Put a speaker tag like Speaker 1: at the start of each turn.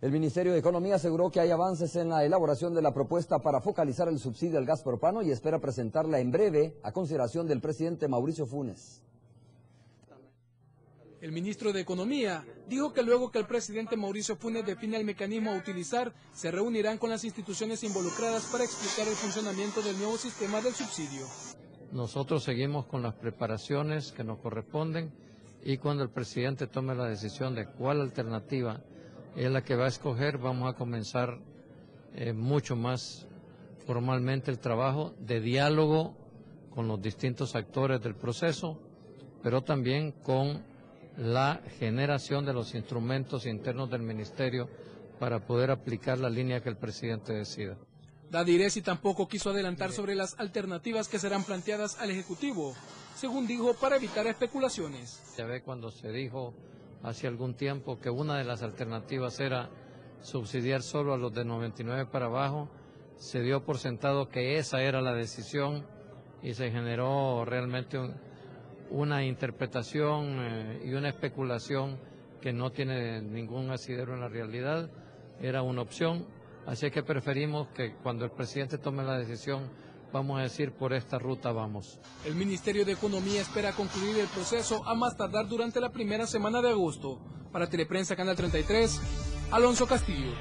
Speaker 1: El Ministerio de Economía aseguró que hay avances en la elaboración de la propuesta para focalizar el subsidio al gas propano y espera presentarla en breve a consideración del presidente Mauricio Funes.
Speaker 2: El ministro de Economía dijo que luego que el presidente Mauricio Funes define el mecanismo a utilizar, se reunirán con las instituciones involucradas para explicar el funcionamiento del nuevo sistema del subsidio.
Speaker 3: Nosotros seguimos con las preparaciones que nos corresponden y cuando el presidente tome la decisión de cuál alternativa es la que va a escoger, vamos a comenzar eh, mucho más formalmente el trabajo de diálogo con los distintos actores del proceso, pero también con la generación de los instrumentos internos del Ministerio para poder aplicar la línea que el presidente decida.
Speaker 2: Dadiresi tampoco quiso adelantar sobre las alternativas que serán planteadas al Ejecutivo, según dijo, para evitar especulaciones.
Speaker 3: Se ve cuando se dijo hace algún tiempo que una de las alternativas era subsidiar solo a los de 99 para abajo, se dio por sentado que esa era la decisión y se generó realmente una interpretación eh, y una especulación que no tiene ningún asidero en la realidad, era una opción, así que preferimos que cuando el presidente tome la decisión vamos a decir por esta ruta vamos.
Speaker 2: El Ministerio de Economía espera concluir el proceso a más tardar durante la primera semana de agosto. Para Teleprensa Canal 33, Alonso Castillo.